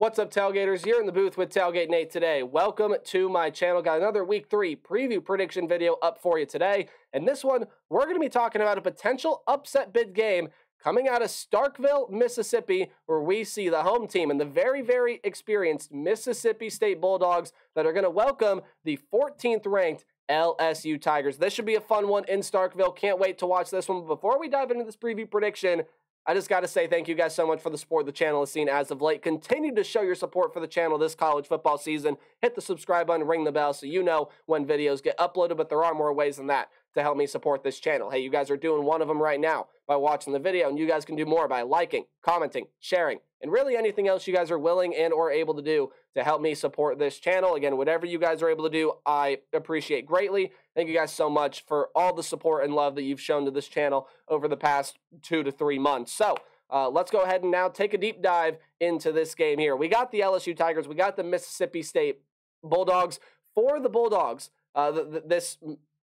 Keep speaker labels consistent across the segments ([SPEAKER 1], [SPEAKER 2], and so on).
[SPEAKER 1] What's up, Tailgaters? You're in the booth with Tailgate Nate today. Welcome to my channel. Got another week three preview prediction video up for you today. And this one, we're going to be talking about a potential upset bid game coming out of Starkville, Mississippi, where we see the home team and the very, very experienced Mississippi State Bulldogs that are going to welcome the 14th ranked LSU Tigers. This should be a fun one in Starkville. Can't wait to watch this one. But before we dive into this preview prediction, I just got to say thank you guys so much for the support the channel has seen as of late. Continue to show your support for the channel this college football season. Hit the subscribe button, ring the bell so you know when videos get uploaded, but there are more ways than that to help me support this channel. Hey, you guys are doing one of them right now by watching the video, and you guys can do more by liking, commenting, sharing, and really anything else you guys are willing and or able to do to help me support this channel. Again, whatever you guys are able to do, I appreciate greatly. Thank you guys so much for all the support and love that you've shown to this channel over the past two to three months. So, uh, let's go ahead and now take a deep dive into this game here. We got the LSU Tigers, we got the Mississippi State Bulldogs. For the Bulldogs, uh, this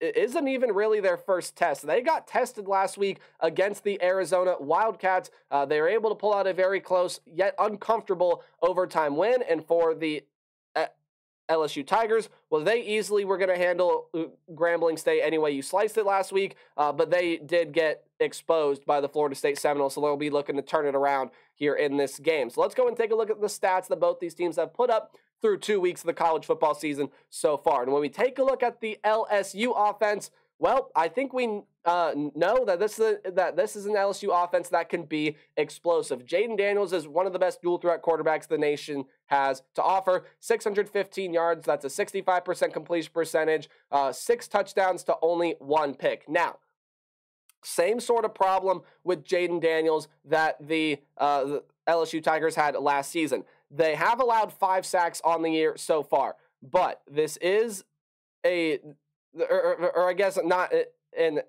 [SPEAKER 1] isn't even really their first test. They got tested last week against the Arizona Wildcats. Uh, they were able to pull out a very close yet uncomfortable overtime win. And for the uh, LSU Tigers, well, they easily were going to handle uh, Grambling State any way you sliced it last week, uh, but they did get exposed by the Florida State Seminoles, so they'll be looking to turn it around here in this game. So let's go and take a look at the stats that both these teams have put up through two weeks of the college football season so far. And when we take a look at the LSU offense, well, I think we uh, know that this is a, that this is an LSU offense that can be explosive. Jayden Daniels is one of the best dual threat quarterbacks the nation has to offer. 615 yards, that's a 65% completion percentage, uh, six touchdowns to only one pick. Now, same sort of problem with Jayden Daniels that the, uh, the LSU Tigers had last season. They have allowed five sacks on the year so far, but this is a, or, or, or I guess not an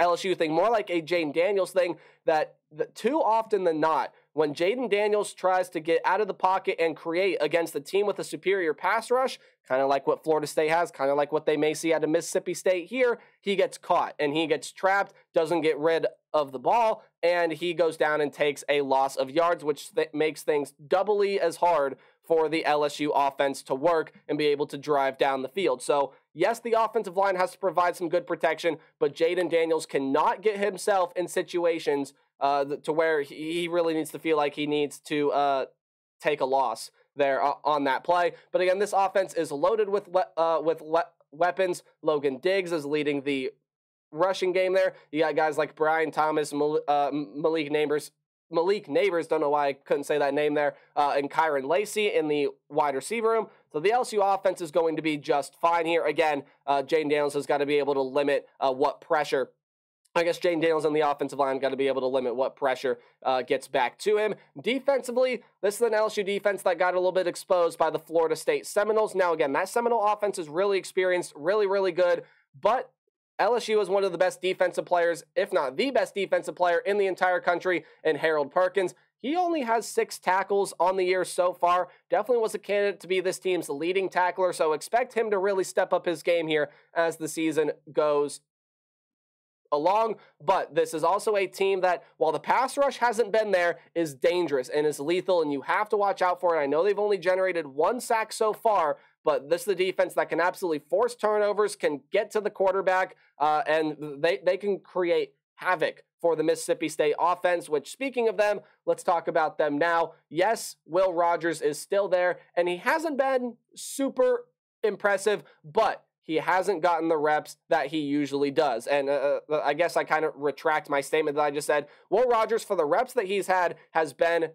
[SPEAKER 1] LSU thing, more like a Jayden Daniels thing that, that too often than not, when Jayden Daniels tries to get out of the pocket and create against the team with a superior pass rush, kind of like what Florida State has, kind of like what they may see out of Mississippi State here, he gets caught and he gets trapped, doesn't get rid of the ball, and he goes down and takes a loss of yards, which th- makes things doubly as hard for the LSU offense to work and be able to drive down the field. So, yes, the offensive line has to provide some good protection, but Jayden Daniels cannot get himself in situations uh, to where he really needs to feel like he needs to uh, take a loss there on that play. But again, this offense is loaded with uh, with weapons. Logan Diggs is leading the rushing game there. You got guys like Brian Thomas, Mal- uh, Malik Nabers. Malik Nabers, don't know why I couldn't say that name there, uh, and Kyren Lacy in the wide receiver room. So the LSU offense is going to be just fine here. Again, uh, Jayden Daniels has got to be able to limit uh, what pressure I guess Jayden Daniels on the offensive line got to be able to limit what pressure uh, gets back to him. Defensively, this is an LSU defense that got a little bit exposed by the Florida State Seminoles. Now, again, that Seminole offense is really experienced, really, really good, but LSU is one of the best defensive players, if not the best defensive player in the entire country, and Harold Perkins. He only has six tackles on the year so far. Definitely was a candidate to be this team's leading tackler, so expect him to really step up his game here as the season goes along. But this is also a team that, while the pass rush hasn't been there, is dangerous and is lethal, and you have to watch out for it. I know they've only generated one sack so far, but this is the defense that can absolutely force turnovers, can get to the quarterback, uh, and they, they can create havoc for the Mississippi State offense, which, speaking of them, let's talk about them now. Yes, Will Rogers is still there, and he hasn't been super impressive, but he hasn't gotten the reps that he usually does. And uh, uh I guess I kind of retract my statement that I just said. Will Rogers, for the reps that he's had, has been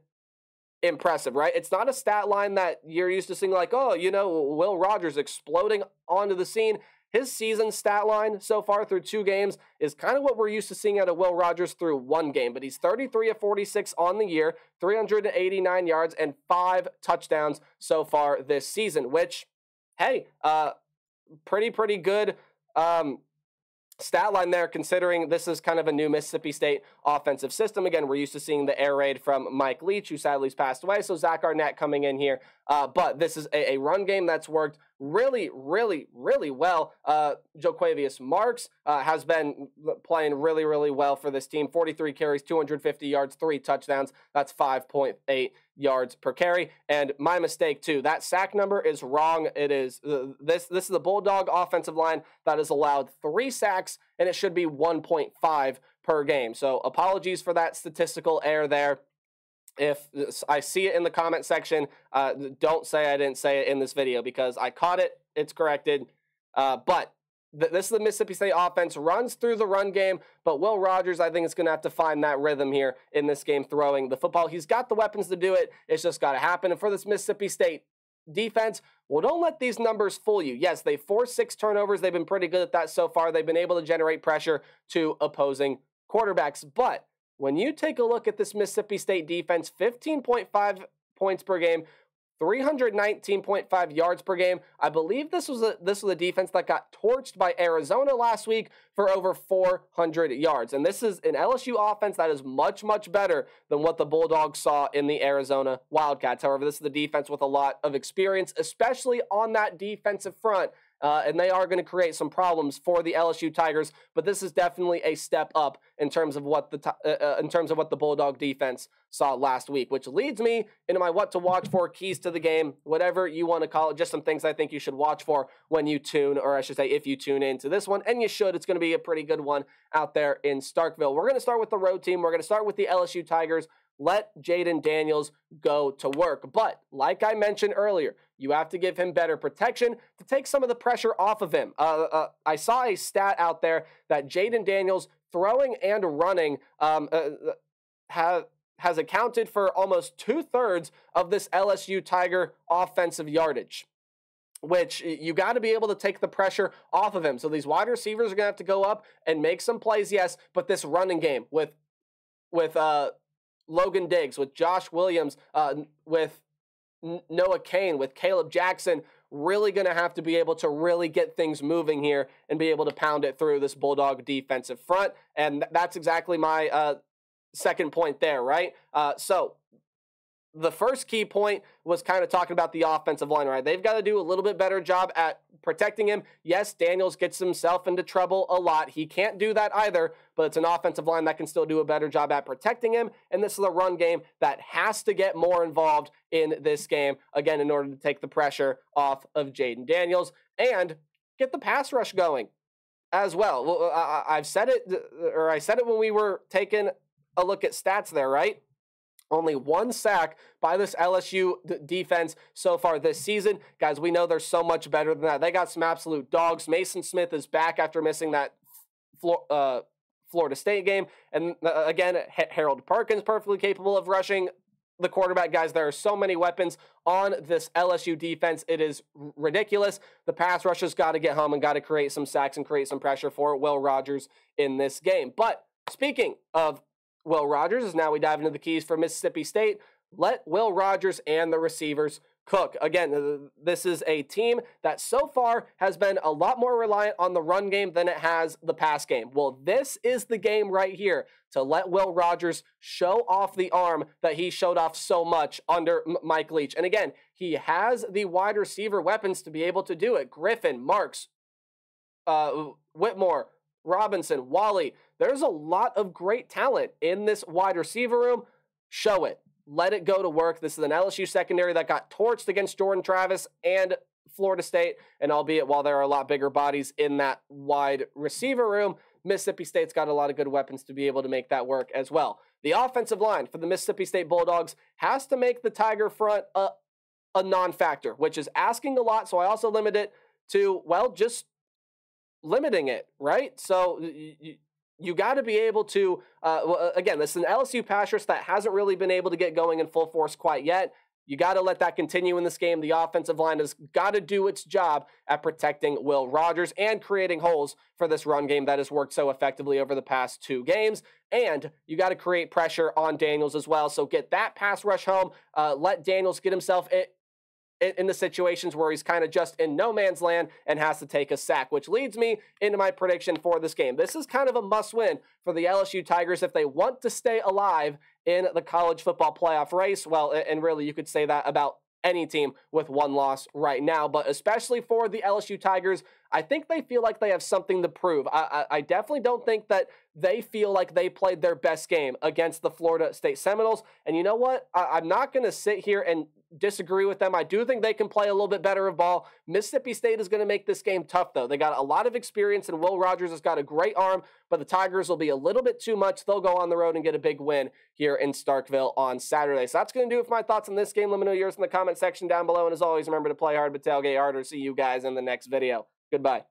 [SPEAKER 1] impressive, right? It's not a stat line that you're used to seeing, like, oh, you know, Will Rogers exploding onto the scene. His season stat line so far through two games is kind of what we're used to seeing out of Will Rogers through one game, but he's 33 of 46 on the year, 389 yards, and five touchdowns so far this season, which, hey, uh, pretty, pretty good um, stat line there, considering this is kind of a new Mississippi State offensive system. Again, we're used to seeing the air raid from Mike Leach, who sadly has passed away. So Zach Arnett coming in here. Uh, but this is a, a, run game that's worked really, really, really well. Uh, Jo'quavious Marks uh, has been playing really, really well for this team. 43 carries, 250 yards, three touchdowns. That's 5.8 yards per carry. And my mistake too. That sack number is wrong. It is uh, this. This is the Bulldog offensive line that has allowed three sacks, and it should be 1.5 per game. So apologies for that statistical error there if I see it in the comment section, uh, don't say I didn't say it in this video because I caught it. It's corrected. Uh, but th- this is the Mississippi State offense runs through the run game, but Will Rogers, I think, is going to have to find that rhythm here in this game, throwing the football. He's got the weapons to do it. It's just got to happen. And for this Mississippi State defense, well, don't let these numbers fool you. Yes, they forced six turnovers. They've been pretty good at that so far. They've been able to generate pressure to opposing quarterbacks, but when you take a look at this Mississippi State defense, 15.5 points per game, 319.5 yards per game. I believe this was a this was a defense that got torched by Arizona last week for over 400 yards. And this is an LSU offense that is much much better than what the Bulldogs saw in the Arizona Wildcats. However, this is the defense with a lot of experience, especially on that defensive front uh, and they are going to create some problems for the LSU Tigers. But this is definitely a step up in terms of what the uh, uh, in terms of what the Bulldog defense saw last week, which leads me into my what to watch for keys to the game, whatever you want to call it. Just some things I think you should watch for when you tune, or I should say, if you tune into this one, and you should. It's going to be a pretty good one out there in Starkville. We're going to start with the road team. We're going to start with the LSU Tigers let Jayden Daniels go to work. But like I mentioned earlier, you have to give him better protection to take some of the pressure off of him. Uh, uh, I saw a stat out there that Jayden Daniels throwing and running um, uh, uh have has accounted for almost two thirds of this LSU Tiger offensive yardage which you got to be able to take the pressure off of him. So these wide receivers are going to have to go up and make some plays, yes, but this running game with with uh, Logan Diggs, with Josh Williams, uh, with Noah Cain, with Kaleb Jackson, really going to have to be able to really get things moving here and be able to pound it through this Bulldog defensive front. And that's exactly my uh, second point there, right? Uh, so the first key point was kind of talking about the offensive line, right? They've got to do a little bit better job at protecting him. Yes, Daniels gets himself into trouble a lot. He can't do that either, but it's an offensive line that can still do a better job at protecting him. And this is a run game that has to get more involved in this game, again, in order to take the pressure off of Jayden Daniels and get the pass rush going as well. I've said it, or I said it when we were taking a look at stats there, right? Only one sack by this LSU d- defense so far this season. Guys, we know they're so much better than that. They got some absolute dogs. Maason Smith is back after missing that uh, Florida State game. And uh, again, Harold Perkins perfectly capable of rushing the quarterback. Guys, there are so many weapons on this LSU defense. It is ridiculous. The pass rushers got to get home and got to create some sacks and create some pressure for Will Rogers in this game. But speaking of Will Rogers as now we dive into the keys for Mississippi State. Let Will Rogers and the receivers cook. Again, this is a team that so far has been a lot more reliant on the run game than it has the pass game. Well, this is the game right here to let Will Rogers show off the arm that he showed off so much under Mike Leach. And again, he has the wide receiver weapons to be able to do it. Griffin, Marks, uh, Whittemore, Robinson, Walley. There's a lot of great talent in this wide receiver room. Show it. Let it go to work. This is an LSU secondary that got torched against Jordan Travis and Florida State. And albeit while there are a lot bigger bodies in that wide receiver room, Mississippi State's got a lot of good weapons to be able to make that work as well. The offensive line for the Mississippi State Bulldogs has to make the Tiger front a, a non factor, which is asking a lot. So I also limit it to, well, just limiting it, right? So you, you got to be able to, uh, uh, again, this is an LSU pass rush that hasn't really been able to get going in full force quite yet. You got to let that continue in this game. The offensive line has got to do its job at protecting Will Rogers and creating holes for this run game that has worked so effectively over the past two games. And you got to create pressure on Daniels as well. So get that pass rush home. Uh, let Daniels get himself in, in the situations where he's kind of just in no man's land and has to take a sack, which leads me into my prediction for this game. This is kind of a must win for the LSU Tigers if they want to stay alive in the college football playoff race. Well, and really, you could say that about any team with one loss right now. But especially for the LSU Tigers, I think they feel like they have something to prove. I, I, I, definitely don't think that they feel like they played their best game against the Florida State Seminoles. And you know what? I, I'm not going to sit here and disagree with them. I do think they can play a little bit better of ball. Mississippi State is going to make this game tough, though. They got a lot of experience, and Will Rogers has got a great arm, but the Tigers will be a little bit too much. They'll go on the road and get a big win here in Starkville on Saturday. So that's going to do it for my thoughts on this game. Let me know yours in the comment section down below. And as always, remember to play hard, but tailgate harder. See you guys in the next video. Goodbye.